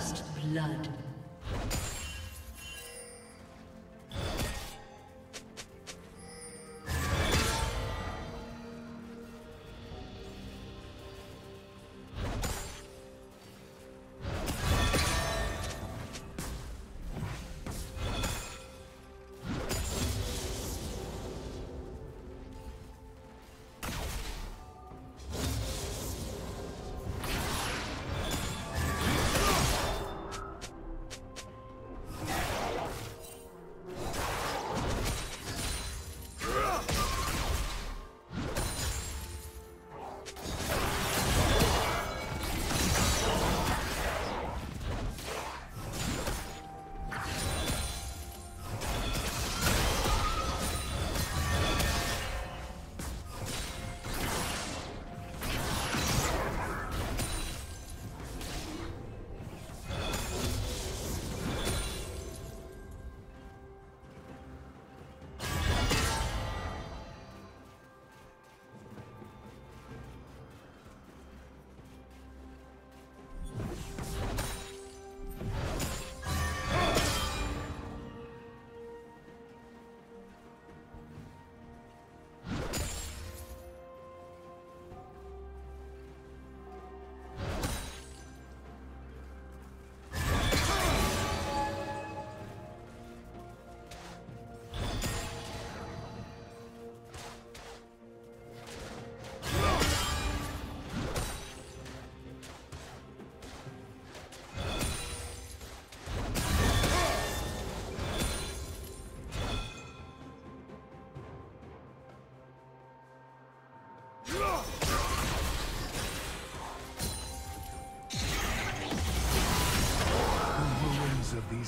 First blood.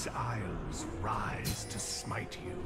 These isles rise to smite you.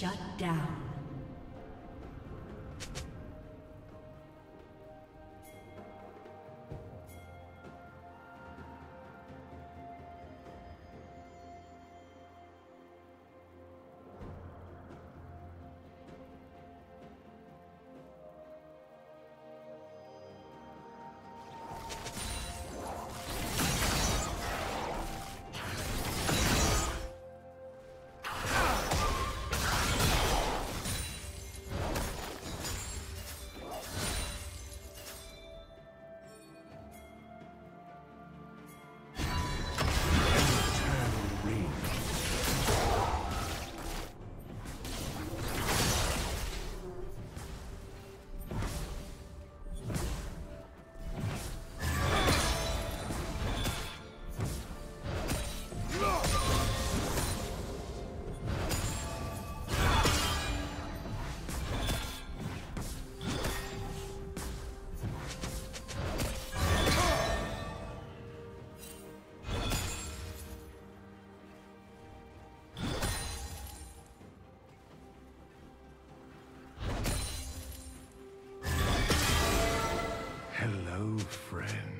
Shut down. No friend.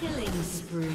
Killing spree.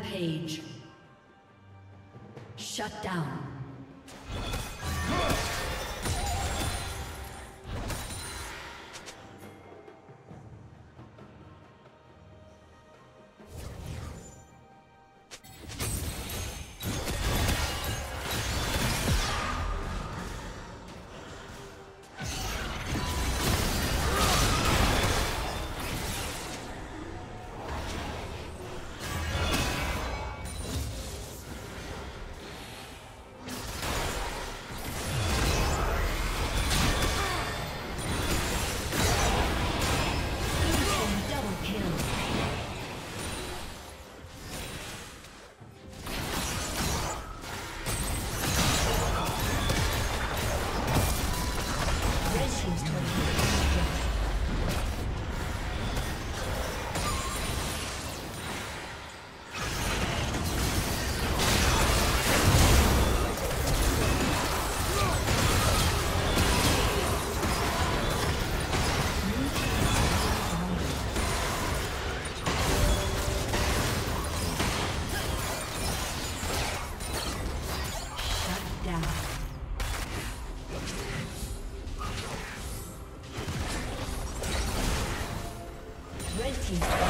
Rampage. Shut down. team's turret.